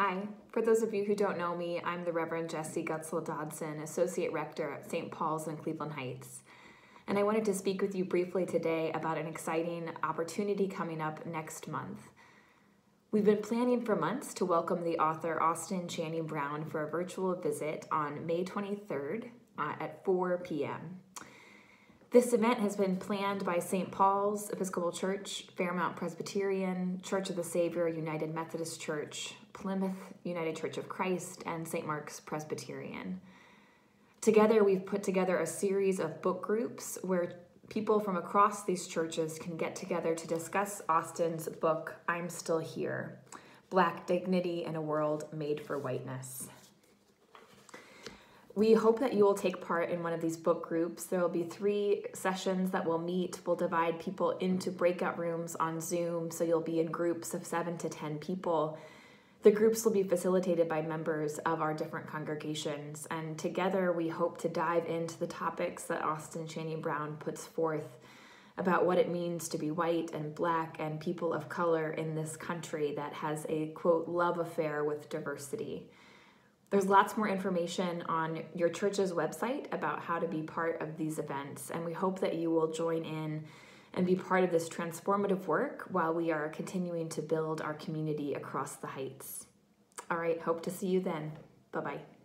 Hi. For those of you who don't know me, I'm the Reverend Jesse Gutgsell Dodson, Associate Rector at St. Paul's in Cleveland Heights. And I wanted to speak with you briefly today about an exciting opportunity coming up next month. We've been planning for months to welcome the author Austin Channing Brown for a virtual visit on May 23rd uh, at 4 p.m. This event has been planned by St. Paul's Episcopal Church, Fairmount Presbyterian, Church of the Savior, United Methodist Church, Plymouth United Church of Christ, and St. Mark's Presbyterian. Together, we've put together a series of book groups where people from across these churches can get together to discuss Austin's book, I'm Still Here Black Dignity in a World Made for Whiteness. We hope that you will take part in one of these book groups. There will be three sessions that we'll meet. We'll divide people into breakout rooms on Zoom, so you'll be in groups of seven to 10 people. The groups will be facilitated by members of our different congregations, and together we hope to dive into the topics that Austin Channing Brown puts forth about what it means to be white and black and people of color in this country that has a quote love affair with diversity. There's lots more information on your church's website about how to be part of these events, and we hope that you will join in and be part of this transformative work while we are continuing to build our community across the heights. All right, hope to see you then. Bye bye.